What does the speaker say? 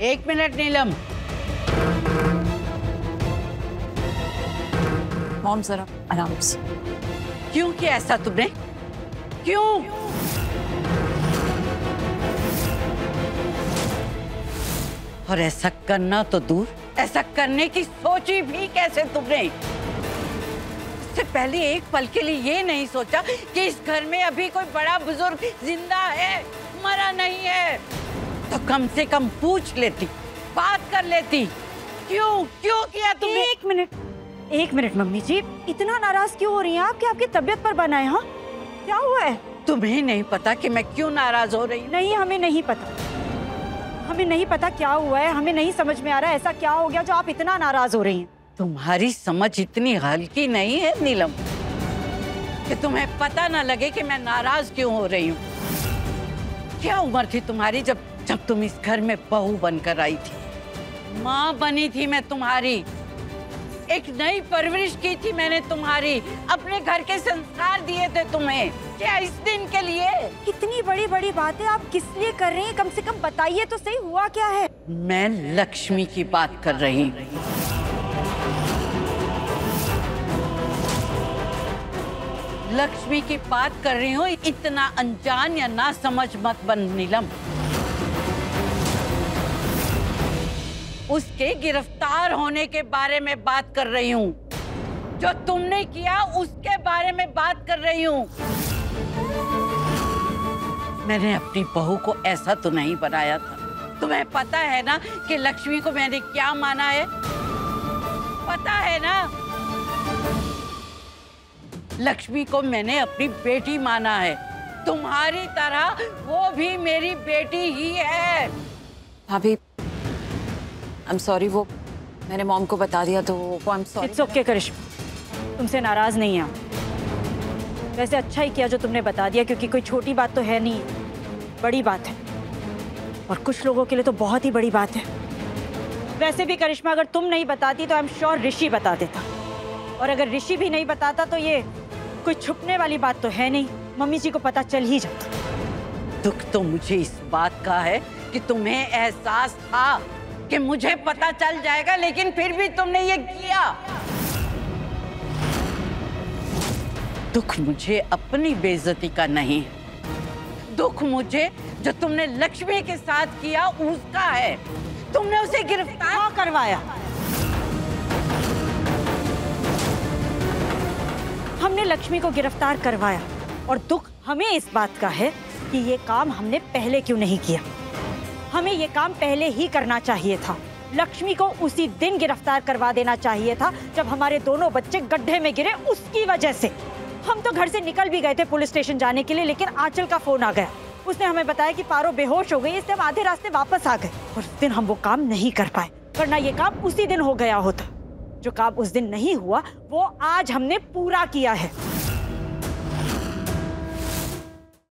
एक मिनट नीलम। मॉम जरा आराम से। क्यों किया ऐसा तुमने? क्यों? और ऐसा करना तो दूर। ऐसा करने की सोची भी कैसे तुमने? इससे पहले एक पल के लिए ये नहीं सोचा कि इस घर में अभी कोई बड़ा बुज़ुर्ग ज़िंदा है मरा नहीं है। तो कम से कम पूछ लेती बात कर लेती। क्यों क्यों किया तुमने? एक मिनट एक मिनट मम्मी जी। इतना नाराज़ क्यों हो रही हैं? आप कि आपकी तबीयत पर बना है? हाँ क्या हुआ है? तुम्हें नहीं पता कि मैं क्यों नाराज़ हो रही नहीं हमें नहीं पता। हमें नहीं पता क्या हुआ है हमें नहीं समझ में आ रहा है ऐसा क्या हो गया जो आप इतना नाराज़ हो रही हैं। तुम्हारी समझ इतनी हल्की नहीं है नीलम कि तुम्हें पता ना लगे कि मैं नाराज़ क्यों हो रही हूँ। क्या उम्र थी तुम्हारी जब जब तुम इस घर में बहू बनकर आई थी। माँ बनी थी मैं तुम्हारी। एक नई परवरिश की थी मैंने तुम्हारी। अपने घर के संस्कार दिए थे तुम्हें। क्या इस दिन के लिए? इतनी बड़ी बड़ी बातें आप किस लिए कर रही हैं? कम से कम बताइए तो सही हुआ क्या है? मैं लक्ष्मी की बात कर रही। हूँ लक्ष्मी की बात कर रही हूँ। इतना अनजान या ना समझ मत बन नीलम। उसके गिरफ़्तार होने के बारे में बात कर रही हूँ। जो तुमने किया, उसके बारे में बात कर रही हूँ। मैंने अपनी बहू को ऐसा तो नहीं बनाया था। तुम्हें पता है ना कि लक्ष्मी को मैंने क्या माना है? पता है ना? लक्ष्मी को मैंने अपनी बेटी माना है। तुम्हारी तरह वो भी मेरी बेटी ही है। भाभी आई एम सॉरी वो मैंने मॉम को बता दिया तो वो I am sorry it's okay Karishma. तुमसे नाराज़ नहीं है। वैसे अच्छा ही किया जो तुमने बता दिया क्योंकि कोई छोटी बात तो है नहीं। बड़ी बात है। और कुछ लोगों के लिए तो बहुत ही बड़ी बात है। वैसे भी करिश्मा अगर तुम नहीं बताती तो आई एम श्योर ऋषि बता देता। और अगर ऋषि भी नहीं बताता तो ये कोई छुपने वाली बात तो है नहीं। मम्मी जी को पता चल ही जाता। दुख तो मुझे इस बात का है कि तुम्हें एहसास था। कि मुझे पता चल जाएगा, लेकिन फिर भी तुमने ये किया। दुख मुझे अपनी बेइज्जती का नहीं। दुख मुझे जो तुमने लक्ष्मी के साथ किया, उसका है। तुमने उसे गिरफ़्तार हाँ करवाया। हमने लक्ष्मी को गिरफ़्तार करवाया, और दुख हमें इस बात का है कि ये काम हमने पहले क्यों नहीं किया। हमें ये काम पहले ही करना चाहिए था। लक्ष्मी को उसी दिन गिरफ़्तार करवा देना चाहिए था, जब हमारे दोनों बच्चे गड्ढे में गिरे उसकी वजह से। हम तो घर से निकल भी गए थे पुलिस स्टेशन जाने के लिए, लेकिन आंचल का फ़ोन आ गया। उसने हमें बताया कि पारो बेहोश हो गई इसलिए हम आधे रास्ते वापस आ गए। और उस दिन हम वो काम नहीं कर पाए, वरना ये काम उसी दिन हो गया होता। जो काम उस दिन नहीं हुआ, वो आज हमने पूरा किया है।